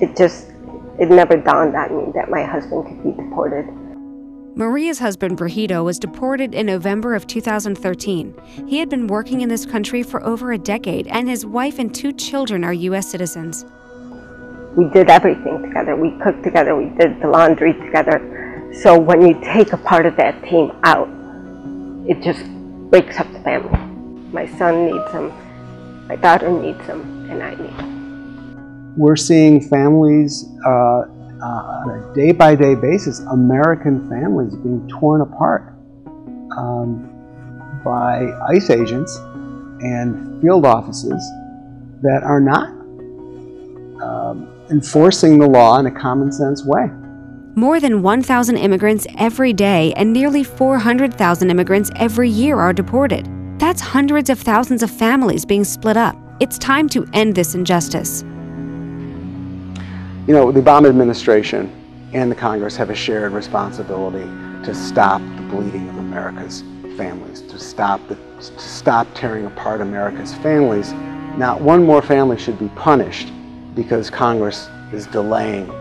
it just, it never dawned on me that my husband could be deported. Maria's husband, Brigido, was deported in November of 2013. He had been working in this country for over a decade, and his wife and two children are U.S. citizens. We did everything together. We cooked together. We did the laundry together. So when you take a part of that team out, it just breaks up the family. My son needs him, my daughter needs him, and I need him. We're seeing families uh, uh, on a day by day basis, American families being torn apart um, by ICE agents and field offices that are not um, enforcing the law in a common sense way. More than 1,000 immigrants every day and nearly 400,000 immigrants every year are deported. That's hundreds of thousands of families being split up. It's time to end this injustice. You know, the Obama administration and the Congress have a shared responsibility to stop the bleeding of America's families, to stop, the, to stop tearing apart America's families. Not one more family should be punished because Congress is delaying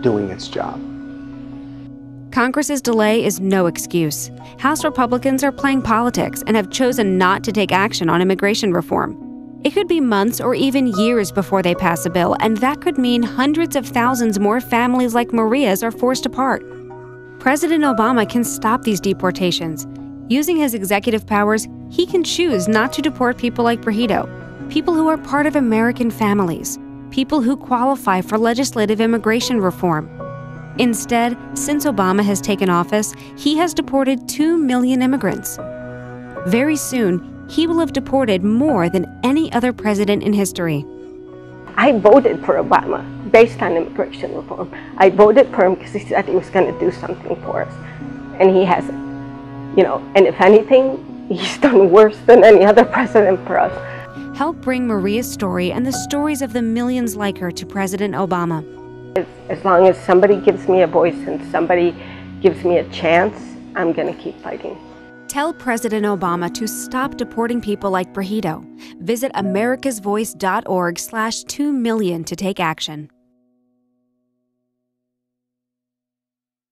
doing its job. Congress's delay is no excuse. House Republicans are playing politics and have chosen not to take action on immigration reform. It could be months or even years before they pass a bill, and that could mean hundreds of thousands more families like Maria's are forced apart. President Obama can stop these deportations. Using his executive powers, he can choose not to deport people like Brigido, people who are part of American families, people who qualify for legislative immigration reform. Instead, since Obama has taken office, he has deported 2 million immigrants. Very soon, he will have deported more than any other president in history. I voted for Obama based on immigration reform. I voted for him because he said he was going to do something for us, and he hasn't. You know, and if anything, he's done worse than any other president for us. Help bring Maria's story and the stories of the millions like her to President Obama. As, as long as somebody gives me a voice and somebody gives me a chance, I'm going to keep fighting. Tell President Obama to stop deporting people like Brigido. Visit americasvoice.org slash 2 million to take action.